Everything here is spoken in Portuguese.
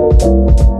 Música